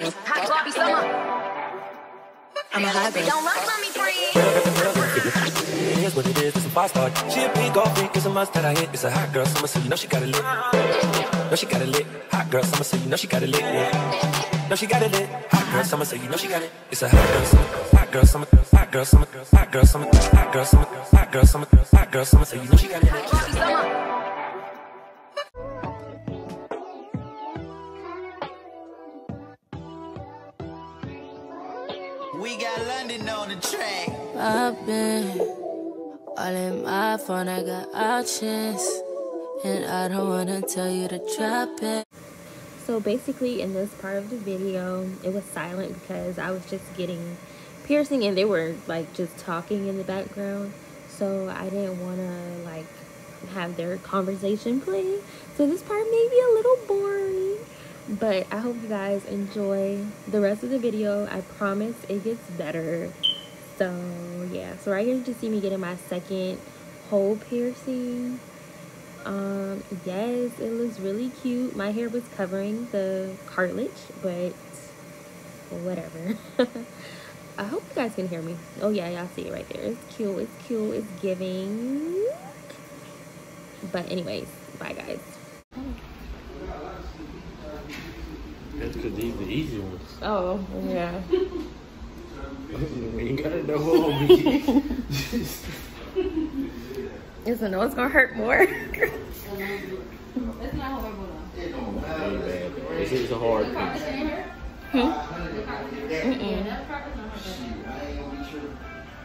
Hot sloppy summer. I'm a hybrid. Don't run from me, friend. It is what it is, it's a five star. She a big old freak, it's a must that I hit. It's a hot girl summer, so you know she got it lit. Know she got it lit. Hot girl summer, so you know she got it lit. Yeah. Know she got it lit. Hot girl summer, so you know she got it. It's a hot girl summer, hot girl summer, hot girl summer, hot girl summer, hot girl summer, hot girl summer, hot girl summer, so you know she got it lit. We got London on the track. I've been all in my phone, I got options. And I don't wanna tell you to drop it. So basically in this part of the video, it was silent because I was just getting piercing and they were like just talking in the background. So I didn't want to like have their conversation play. So this part may be a little boring. But I hope you guys enjoy the rest of the video. I promise it gets better. So yeah, so right here you just see me getting my second hole piercing. Um yes it looks really cute. My hair was covering the cartilage but whatever. I hope you guys can hear me. Oh yeah y'all see it right there. It's cute. It's cute. It's giving. But anyways bye guys That's because these the easy ones. oh yeah. You ain't gotta know on me. it's a no it's gonna hurt more? Ain't bad. This is a hard piece. Hmm?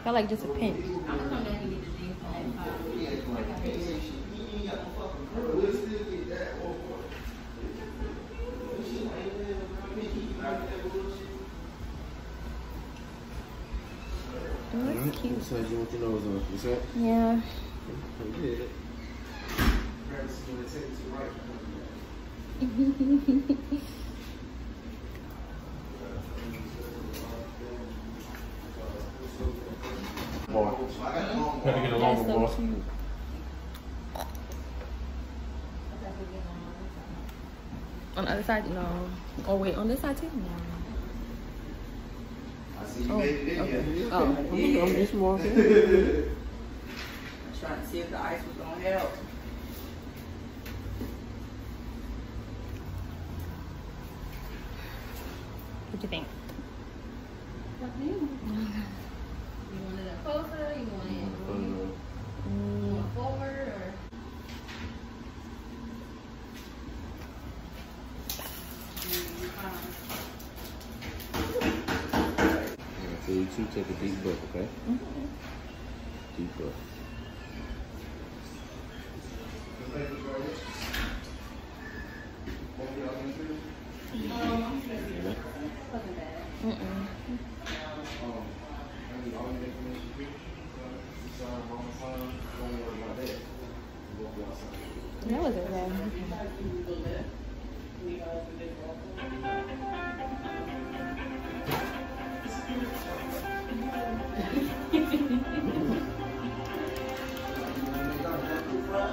felt like just a pinch oh, cute you want your nose on. What's that? yeah Yeah. Boy. Gotta get a longer boy. cute. On the other side, no. Oh wait, on this side too? No. Oh, okay. Oh, I'm just walking. Trying to see if the ice was gonna help. what do you think? You wanted it closer? You wanted Uh, it forward or? So you take a deep breath, okay? Deep breath. That wasn't bad.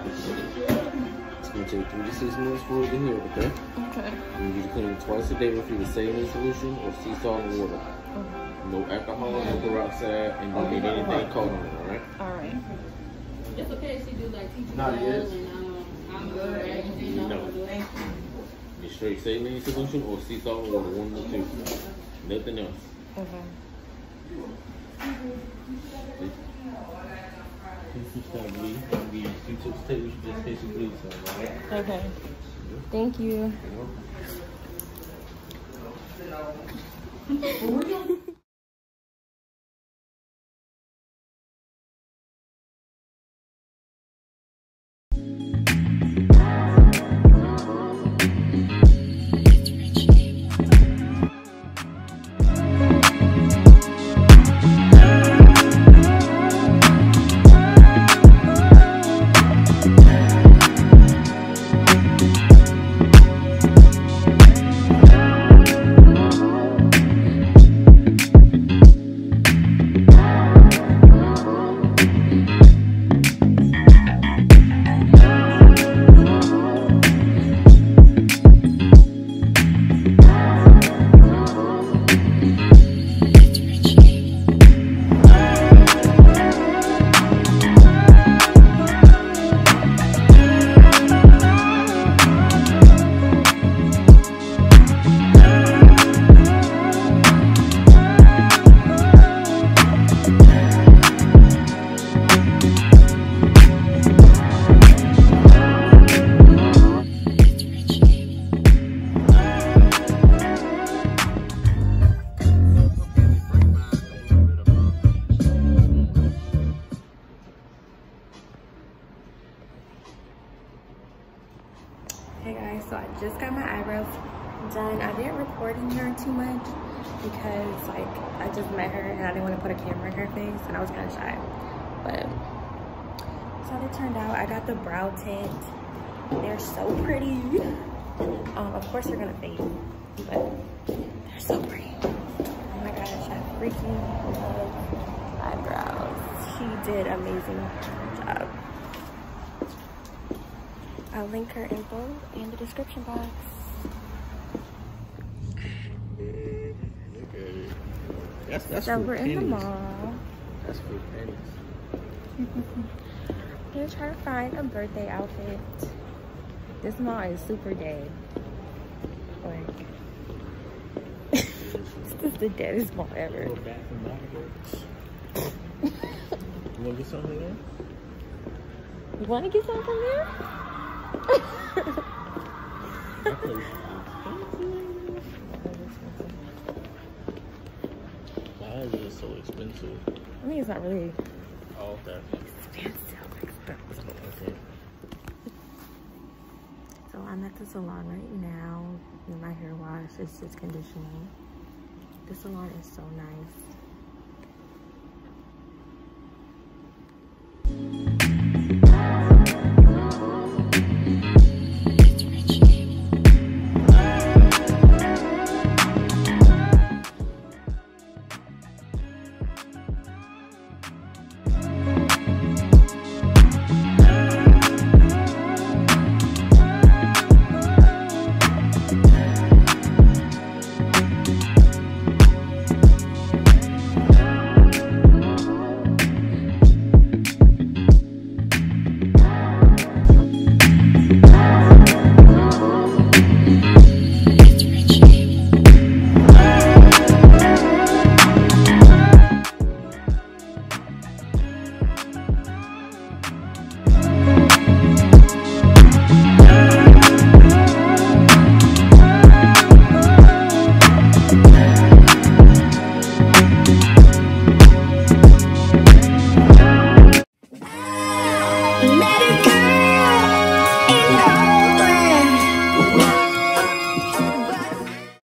It's gonna take three to six minutes for it to heal, okay? Okay. You need to clean it twice a day with either saline solution or sea salt and water. No alcohol, no peroxide, and don't get anything caught on it, alright? Alright. It's okay if she do like teach Not well yet. and um, I'm good or anything. No. No. It's straight saline solution or sea salt and water, one of the two. Nothing else. Okay. This is gonna bleed. Gonna be two tips tape. You should just face the bleed some, alright? Okay. Thank you. Hey guys, so I just got my eyebrows done. I didn't record in her too much because like I just met her and I didn't want to put a camera in her face and I was kind of shy. But so it turned out. I got the brow tint. They're so pretty. Um, of course they're gonna fade, but they're so pretty. Oh my gosh, I freaking love eyebrows. She did amazing job. I'll link her info in the description box. Okay. That's that's So we're in the pennies. mall. That's for pennies. We're trying to find a birthday outfit. This mall is super dead. Like, this is the deadest mall ever. Go back and back. You wanna get something there? You want to get something there? Is Why is it so expensive? I mean, it's not really Oh, expensive. Okay. So I'm at the salon right now. My hair wash. It's just conditioning. The salon is so nice.